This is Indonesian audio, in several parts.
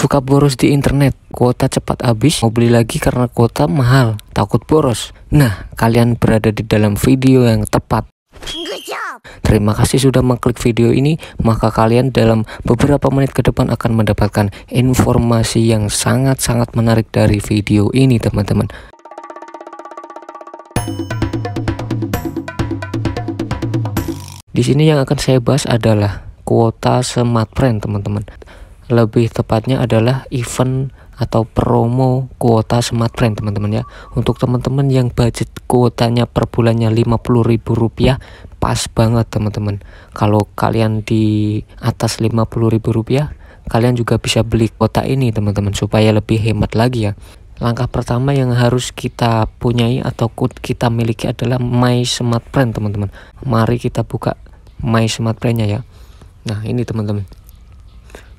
Suka boros di internet, kuota cepat habis, mau beli lagi karena kuota mahal, takut boros. Nah, kalian berada di dalam video yang tepat. Terima kasih sudah mengklik video ini, maka kalian dalam beberapa menit ke depan akan mendapatkan informasi yang sangat-sangat menarik dari video ini, teman-teman. Di sini yang akan saya bahas adalah kuota smartfren, teman-teman lebih tepatnya adalah event atau promo kuota smartfren teman-teman ya. Untuk teman-teman yang budget kuotanya per bulannya Rp50.000 pas banget teman-teman. Kalau kalian di atas Rp50.000 kalian juga bisa beli kuota ini teman-teman supaya lebih hemat lagi ya. Langkah pertama yang harus kita punyai atau kita miliki adalah My Smartfren teman-teman. Mari kita buka My Smartfren nya ya. Nah ini teman-teman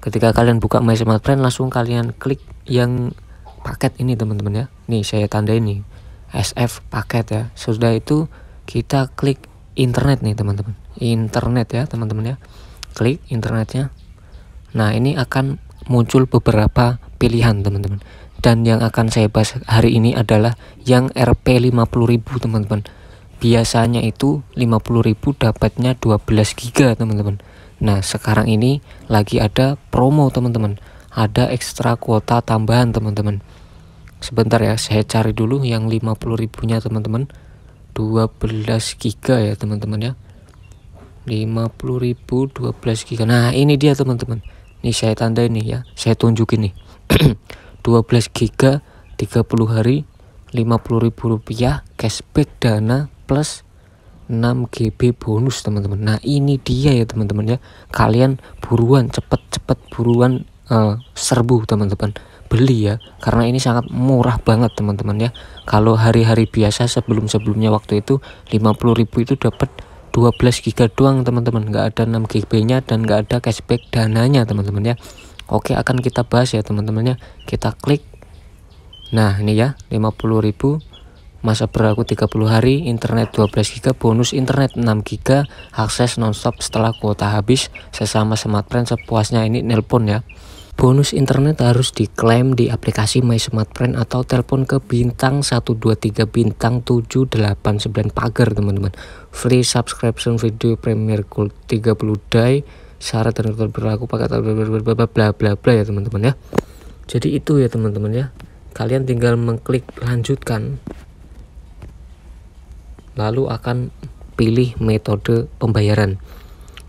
ketika kalian buka My Smart Plan langsung kalian klik yang paket ini teman-teman ya. Nih saya tanda ini SF paket ya. Sudah itu kita klik internet nih teman-teman. Internet ya teman-teman ya. Klik internetnya. Nah ini akan muncul beberapa pilihan teman-teman. Dan yang akan saya bahas hari ini adalah yang Rp 50.000 teman-teman. Biasanya itu 50.000 dapatnya 12 giga teman-teman Nah, sekarang ini lagi ada promo, teman-teman. Ada ekstra kuota tambahan, teman-teman. Sebentar ya, saya cari dulu yang 50 ribunya, teman-teman. 12 giga ya, teman-teman ya. 50 ribu 12 giga. Nah, ini dia, teman-teman. Nih saya tanda ini ya. Saya tunjukin nih. 12 giga 30 hari 50 ribu rupiah cashback dana plus 6 GB bonus teman-teman. Nah ini dia ya teman-teman ya. Kalian buruan cepet-cepet buruan uh, serbu teman-teman. Beli ya karena ini sangat murah banget teman-teman ya. Kalau hari-hari biasa sebelum-sebelumnya waktu itu 50.000 itu dapat 12 GB doang teman-teman. Nggak ada 6 GB nya dan nggak ada cashback dananya teman-teman ya. Oke akan kita bahas ya teman-teman ya. Kita klik. Nah ini ya 50.000 masa berlaku 30 hari, internet 12 GB, bonus internet 6 GB, akses nonstop setelah kuota habis, sesama smartphone sepuasnya ini nelpon ya. Bonus internet harus diklaim di aplikasi My Smartfriend atau telepon ke bintang 123 bintang 789 pagar teman-teman. Free subscription video Premier Gold 30 day syarat dan ketentuan berlaku pakai bla bla bla bla ya teman-teman ya. Jadi itu ya teman-teman ya. Kalian tinggal mengklik lanjutkan lalu akan pilih metode pembayaran.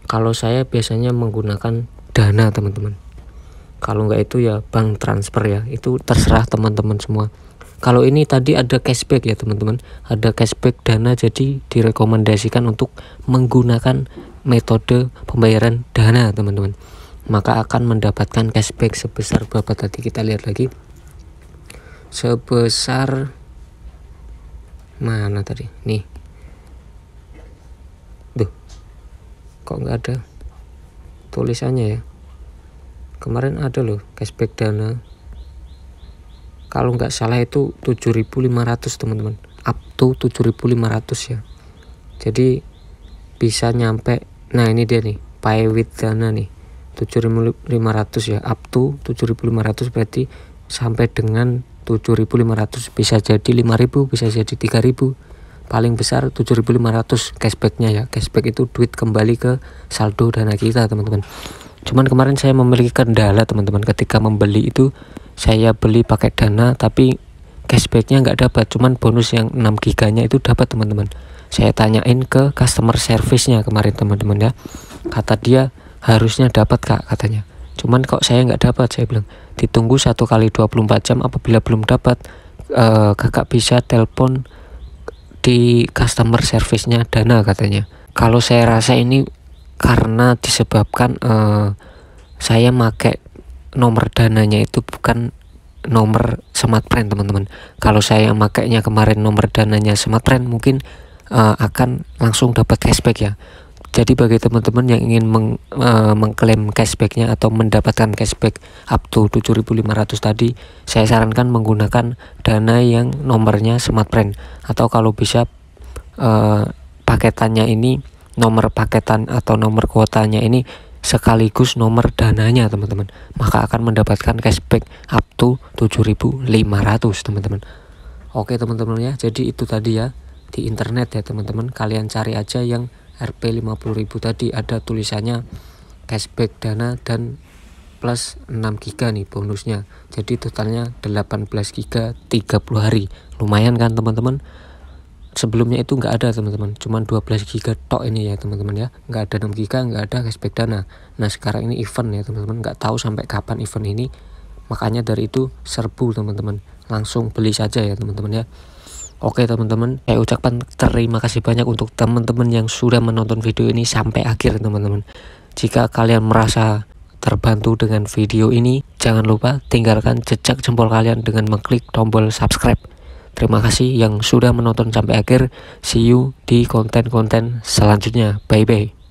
Kalau saya biasanya menggunakan dana teman-teman. Kalau nggak itu ya bank transfer ya. Itu terserah teman-teman semua. Kalau ini tadi ada cashback ya teman-teman. Ada cashback dana jadi direkomendasikan untuk menggunakan metode pembayaran dana teman-teman. Maka akan mendapatkan cashback sebesar berapa? Tadi kita lihat lagi. Sebesar mana tadi? Nih. Kok nggak ada tulisannya ya? Kemarin ada loh cashback dana. Kalau nggak salah itu 7500 teman-teman. Up to 7500 ya. Jadi bisa nyampe nah ini dia nih pay with dana nih. 7500 ya up to 7500 berarti sampai dengan 7500 bisa jadi 5000 bisa jadi 3000 paling besar 7.500 cashbacknya ya. Cashback itu duit kembali ke saldo dana kita teman-teman. Cuman kemarin saya memiliki kendala teman-teman. Ketika membeli itu saya beli pakai dana tapi cashbacknya nggak dapat. Cuman bonus yang 6 giganya itu dapat teman-teman. Saya tanyain ke customer service-nya kemarin teman-teman ya. Kata dia harusnya dapat kak katanya. Cuman kok saya nggak dapat saya bilang ditunggu satu kali 24 jam apabila belum dapat uh, kakak bisa telepon di customer service-nya Dana katanya. Kalau saya rasa ini karena disebabkan uh, saya make nomor dananya itu bukan nomor smartfren teman-teman. Kalau saya makainya kemarin nomor dananya smartfren mungkin uh, akan langsung dapat cashback ya. Jadi bagi teman-teman yang ingin meng, uh, mengklaim cashbacknya atau mendapatkan cashback up to 7.500 tadi, saya sarankan menggunakan dana yang nomornya smartfren atau kalau bisa uh, paketannya ini nomor paketan atau nomor kuotanya ini sekaligus nomor dananya teman-teman. Maka akan mendapatkan cashback up to 7500 teman-teman. Oke teman-teman ya. Jadi itu tadi ya di internet ya teman-teman. Kalian cari aja yang Rp 50.000 tadi ada tulisannya cashback dana dan plus 6 giga nih bonusnya. Jadi totalnya 18 giga 30 hari. Lumayan kan teman-teman? Sebelumnya itu nggak ada teman-teman. Cuman 12 giga tok ini ya teman-teman ya. Nggak ada 6 giga nggak ada cashback dana. Nah sekarang ini event ya teman-teman. Nggak tahu sampai kapan event ini. Makanya dari itu serbu teman-teman. Langsung beli saja ya teman-teman ya Oke teman-teman, saya ucapkan terima kasih banyak untuk teman-teman yang sudah menonton video ini sampai akhir teman-teman. Jika kalian merasa terbantu dengan video ini, jangan lupa tinggalkan jejak jempol kalian dengan mengklik tombol subscribe. Terima kasih yang sudah menonton sampai akhir. See you di konten-konten selanjutnya. Bye bye.